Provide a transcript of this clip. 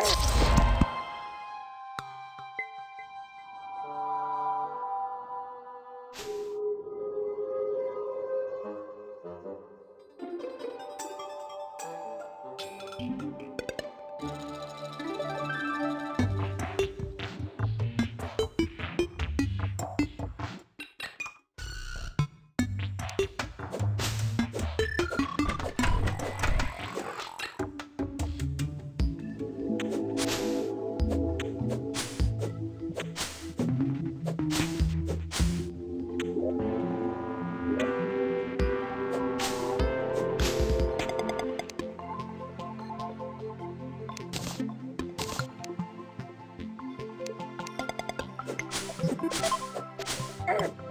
Oh! É.